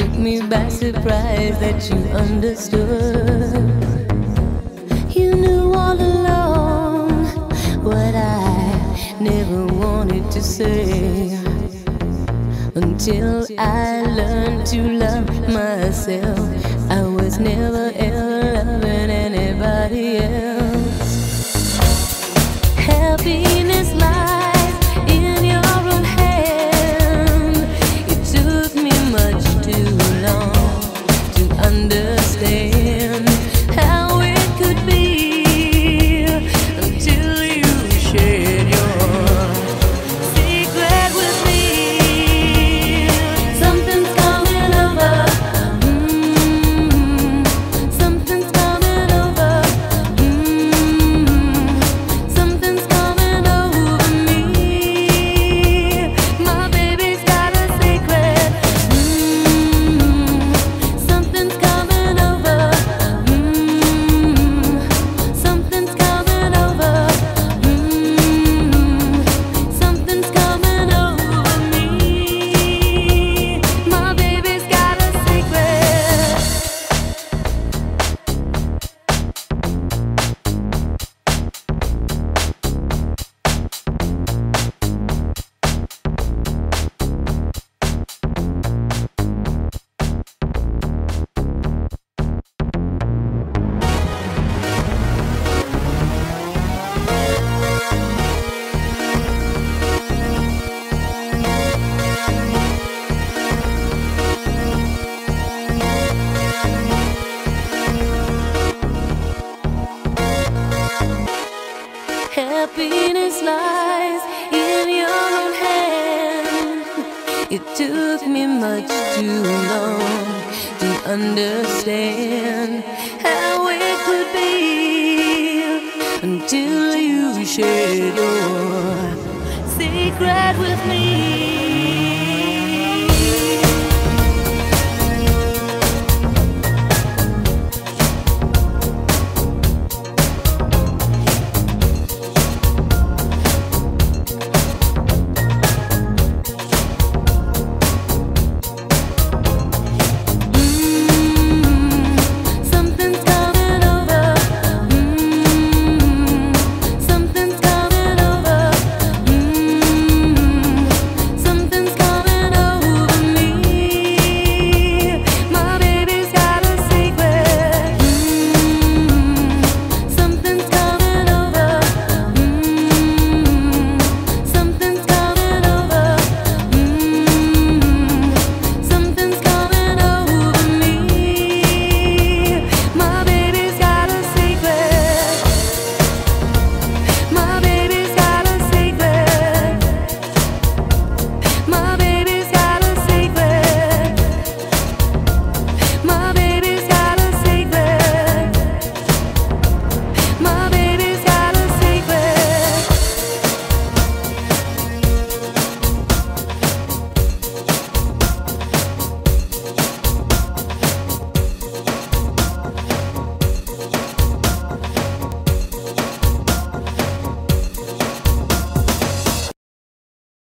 took me by surprise that you understood. You knew all along what I never wanted to say. Until I learned to love myself, I was never ever. happiness lies in your own hand. It took me much too long to understand how it could be until you shared your secret with me.